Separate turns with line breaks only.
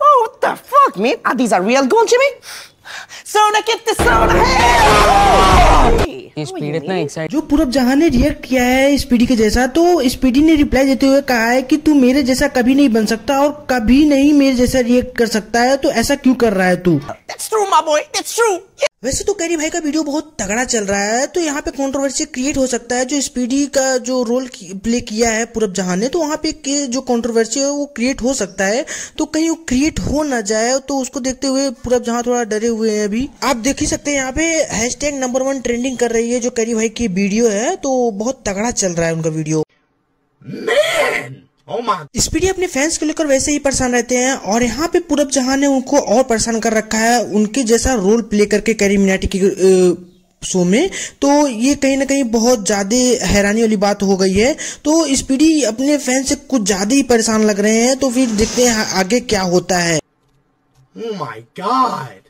Oh, what the fuck, man? Are these are real gold, Jimmy? The soda! Hey!
ये speed इतना excite
जो पूरब जहाँ ने रिएक्ट किया है स्पीडी के जैसा तो स्पीडी ने रिप्लाई देते हुए कहा है कि तू मेरे जैसा कभी नहीं बन सकता और कभी नहीं मेरे जैसा रिएक्ट कर सकता है तो ऐसा क्यों कर रहा है तू
That's true, my boy. That's true.
वैसे तो कैरी भाई का वीडियो बहुत तगड़ा चल रहा है तो यहाँ पे कंट्रोवर्सी क्रिएट हो सकता है, जो स्पीडी का जो रोल प्ले किया है पूरब जहाँ ने तो वहाँ पे जो कंट्रोवर्सी है वो क्रिएट हो सकता है तो कहीं वो क्रिएट हो ना जाए तो उसको देखते हुए पूरब जहाँ थोड़ा डरे हुए हैं अभी। आप देख ही सकते हैं यहाँ पे हैशटैग नंबर वन ट्रेंडिंग कर रही है, जो कैरी भाई की वीडियो है तो बहुत तगड़ा चल रहा है उनका वीडियो। स्पीडी अपने फैंस को लेकर वैसे ही परेशान रहते हैं और यहाँ पे पूरब जहाँ ने उनको और परेशान कर रखा है उनके जैसा रोल प्ले करके कैरी मिनाटी की शो में तो ये कहीं ना कहीं बहुत ज़्यादा हैरानी वाली बात हो गई है। तो स्पीडी अपने फ़ैन से कुछ ज़्यादा ही परेशान लग रहे हैं तो फिर देखते हैं आगे क्या होता है।
Oh my god!